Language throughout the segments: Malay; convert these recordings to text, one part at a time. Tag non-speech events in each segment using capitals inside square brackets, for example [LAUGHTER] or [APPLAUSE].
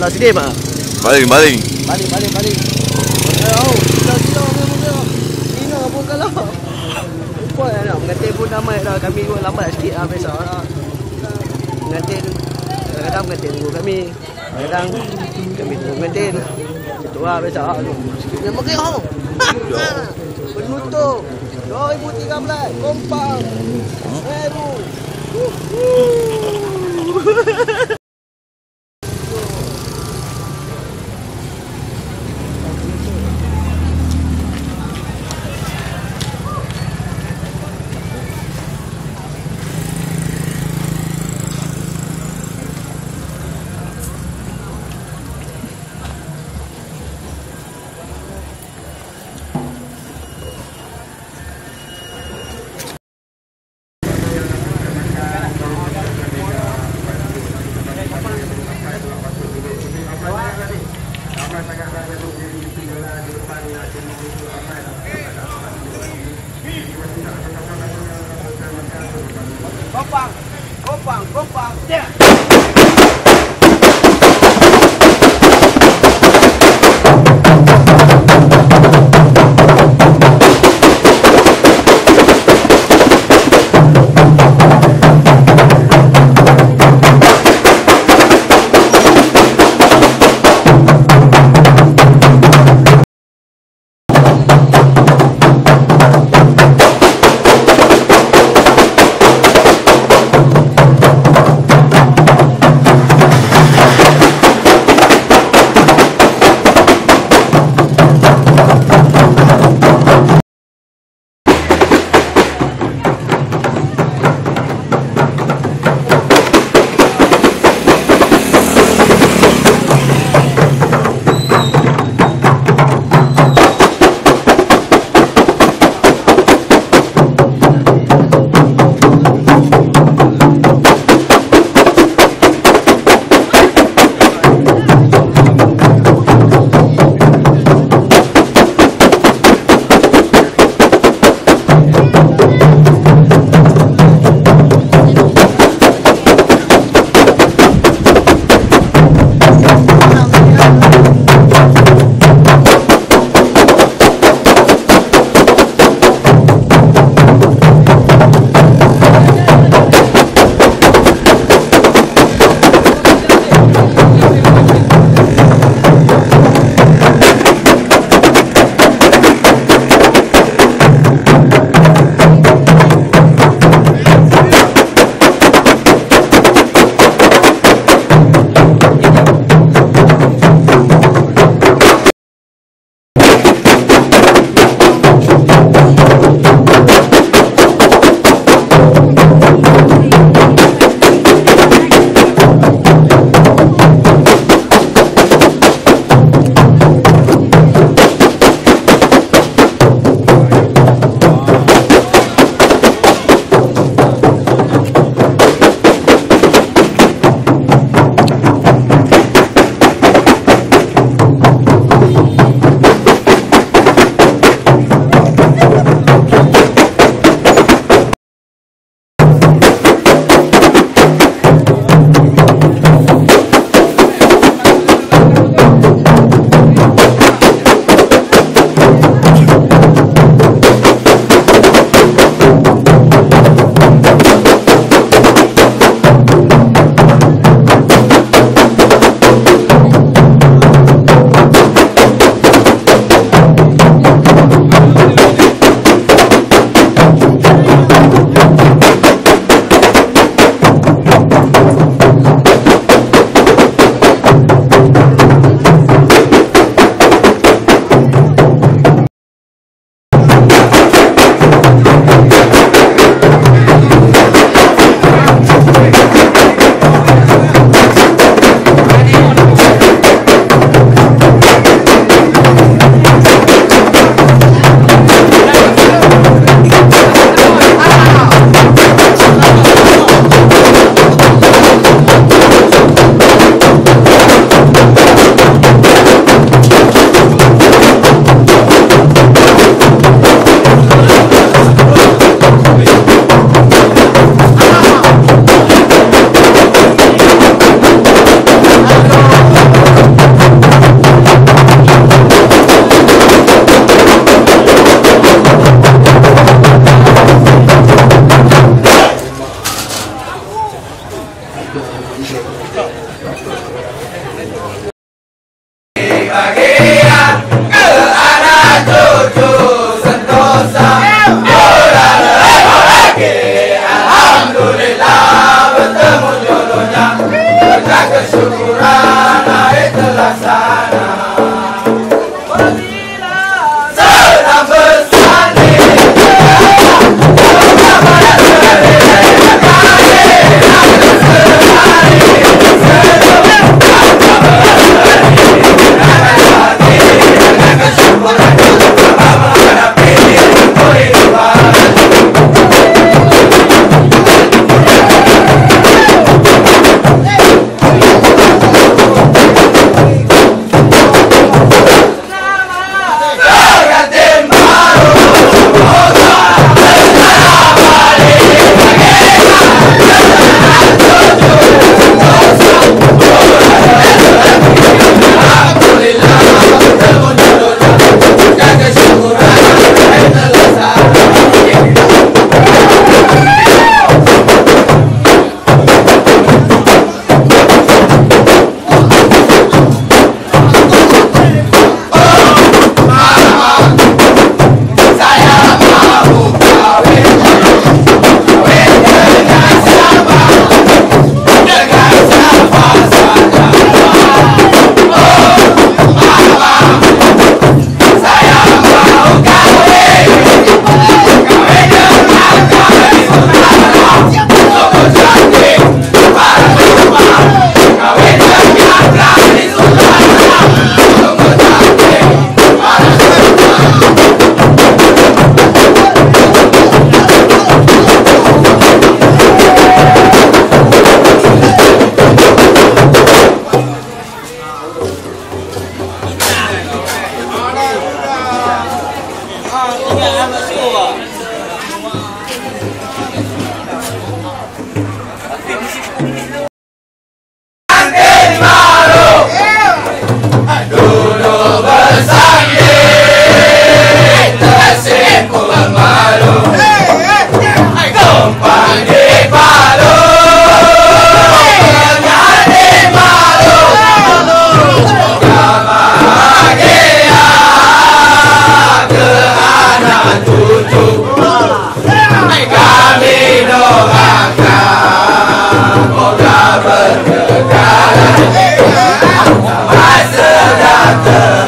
Belah sini mak. Baling, baling. Oh. Ini? Lupa lah nak pun lambat dah. Kami pun lambat sikit lah biasa lah. Kadang-kadang mengantin tunggu kami. Kadang kami tunggu mengantin. Itu lah biasa lah. Sikitnya makin oh. Penutup. 2013. Kompang. Kompang. Father.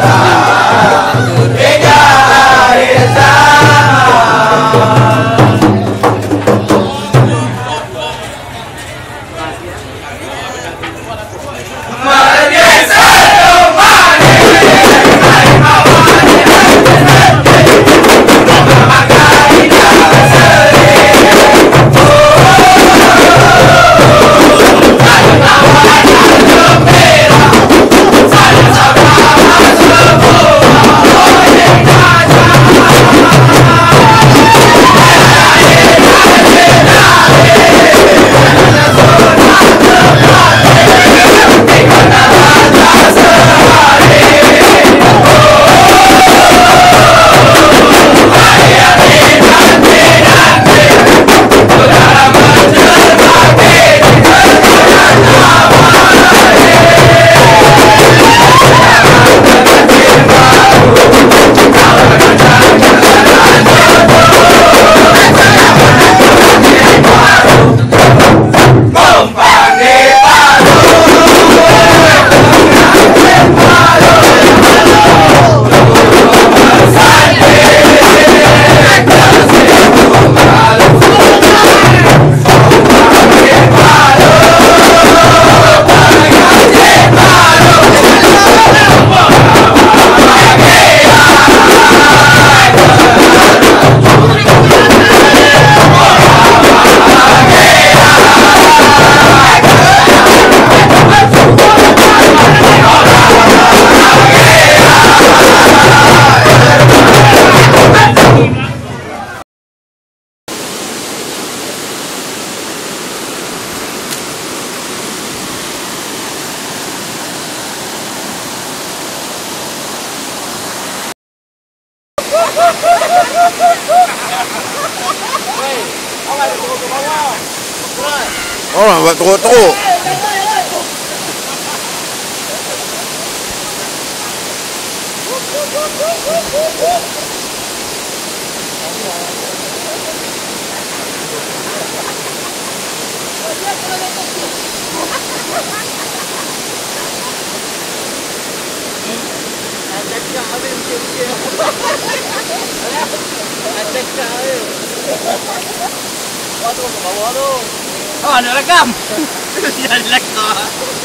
Oh, on va trop trop. Attack carré Attends, on va voir l'autre Oh, nak rekam. Jangan [LAUGHS] rekam.